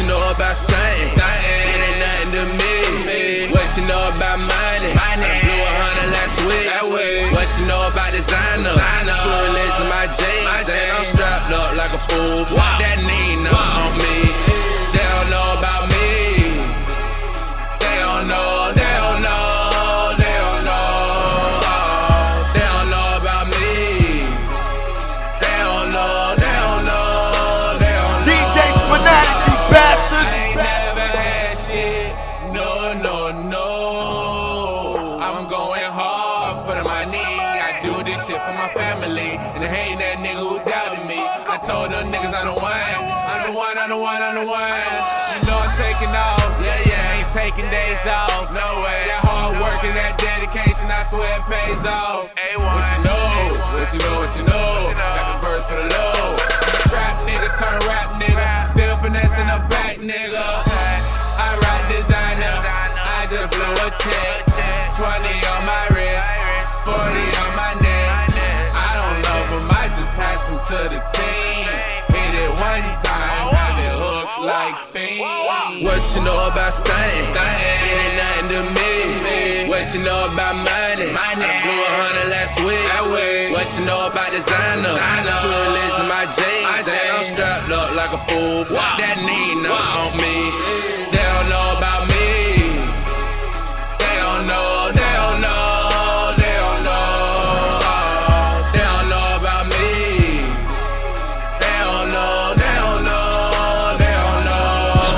you know about stunting? Stunting. It ain't nothing to me. What you know about money? Money. I blew a hundred last week. That week. What you know about designer? Designer. True religion, my jeans. My jeans. And I'm strapped up like a fool. Wow. For the money. I do this shit for my family. And I hate that nigga who doubted me. I told them niggas I'm the one. I'm the one, I'm the one, I'm the one. You know I'm taking off. Yeah, yeah, ain't taking days off. No way. That hard work and that dedication, I swear it pays off. What you know? What you know? What you know? Got the birds for the low. Trap nigga turn rap nigga. Still finessing the back nigga. I ride designer. I just blew a check. 20 on my wrist. 40 on my neck. I don't love him. I just pass him to the team. Hit it one time. Have it hooked like fiend. What you know about stunting? It ain't nothing to me. What you know about money? I blew a hundred last week. What you know about designer? True religion, my jeans. And I'm strapped up like a fool. That Nina on me.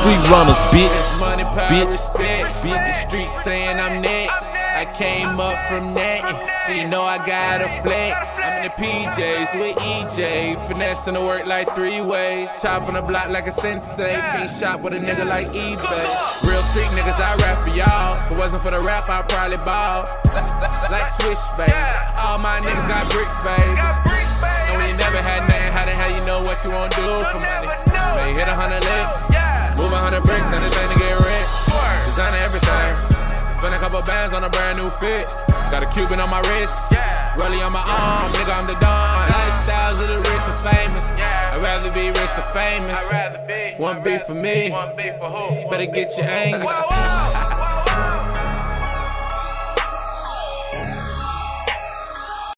Street Runnaz, bitch. Money, power, Bitch. respect. Beat the street saying I'm next. I came up from nothing, so you know I gotta flex. I'm in the PJs with EJ, finessing the work like three ways. Chopping the block like a sensei, can't shop with a nigga like eBay. Real street niggas, I rap for y'all. If it wasn't for the rap, I'd probably ball. Like Swish, baby. All my niggas got bricks, baby. And when you never had nothing, how the hell you know what you wanna do for money? Couple bands on a brand new fit. Got a Cuban on my wrist, Rollie on my arm, nigga I'm the don. Lifestyles of the rich and famous. I'd rather be rich than famous. I'd rather be. One beat for me. One beat for who? Better get your whoa.